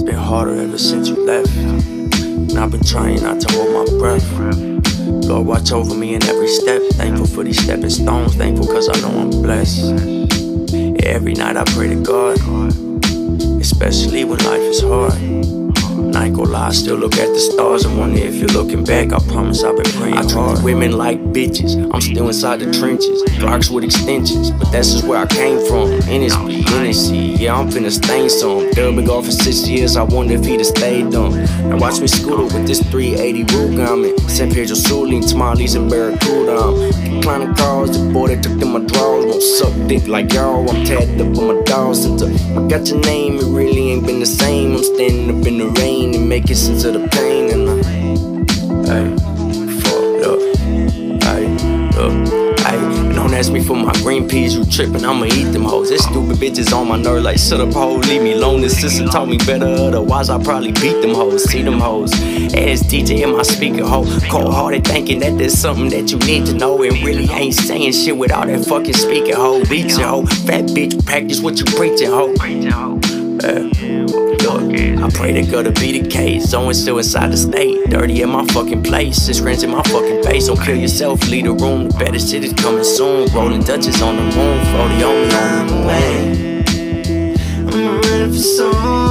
harder ever since you left. And I've been trying not to hold my breath. Lord, watch over me in every step. Thankful for these stepping stones. Thankful cause I know I'm blessed. Every night I pray to God, especially when life is hard. I ain't gonna lie, I still look at the stars and wonder if you're looking back. I promise I've been praying I treat women like bitches. I'm still inside the trenches, blocks with extensions. But that's just where I came from. NSB, NSC, yeah, I'm finna stain some. Dub been gone for six years, I wonder if he'd have stayed dumb. Now watch me scooter with this 380 Ruger. I'm in San Pedro Sula, tamales and Barracuda. I'm declining cars, the boy that took them my won't suck dick like y'all. I'm tagged up on my dog since I got your name. It really ain't been the same. I'm standing up in the rain and making sense of the pain. Ask me for my green peas, you trippin', I'ma eat them hoes. This stupid bitch is on my nerve, like shut up, hoe, leave me alone. This sister taught me better, otherwise I probably beat them hoes, see them hoes. Ass DJ in my speaker, hoe, cold hearted thinking that there's something that you need to know. And really ain't saying shit with all that fucking speaker, hoe. Beat you, hoe, fat bitch, practice what you preaching, hoe. Yeah. I pray to God to be the case. Always still inside the state. Dirty in my fucking place. Six grams in my fucking face. Don't kill yourself, leave the room. The better shit is coming soon. Rolling Dutches on the moon. 40 on me on the way. I'm ready for some.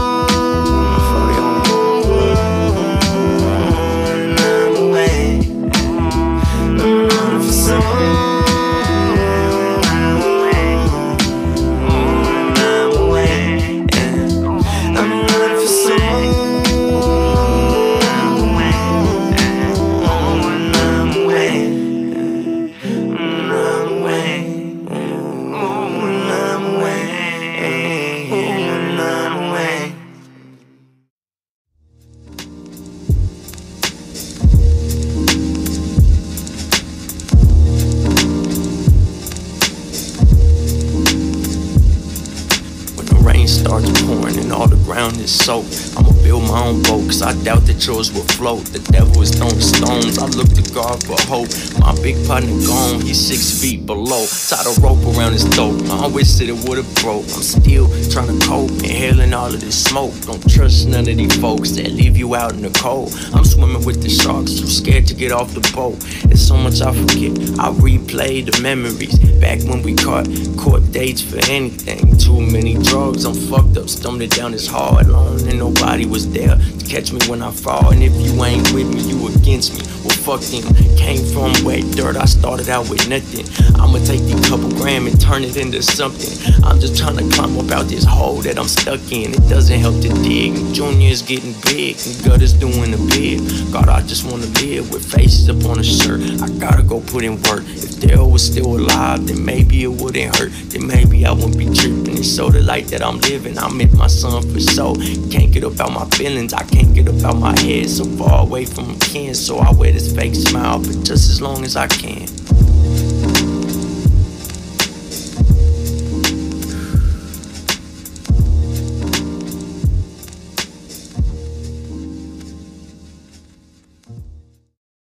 Rain starts pouring and all the ground is soaked, I'ma build my own boat, cause I doubt that yours will float. The devil is throwing stones, I look to God for hope. My big partner gone, he's six feet below. Tied a rope around his throat, I wish that it would've broke. I'm still trying to cope, inhaling all of this smoke. Don't trust none of these folks that leave you out in the cold. I'm swimming with the sharks, too scared to get off the boat. There's so much I forget, I replay the memories. Back when we caught court dates for anything. Too many drugs, I'm fucked up, stumbled down this hard alone, and nobody was there to catch me when I fall. And if you ain't with me, you against me. Well, fuck them. Came from wet dirt, I started out with nothing. I'ma take these couple gram and turn it into something. I'm just trying to climb up out this hole that I'm stuck in. It doesn't help to dig. Junior is getting big, and gut is doing a bid. God, I just wanna live with faces up on a shirt. I gotta go put in work. If Dale was still alive, then maybe it wouldn't hurt. Then maybe I wouldn't be tripping. It's so the life that I'm living. I met my son for so. Can't get up my feelings. I can't get up my head. So far away from kin, so I wear this fake smile, but just as long as I can.